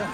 né?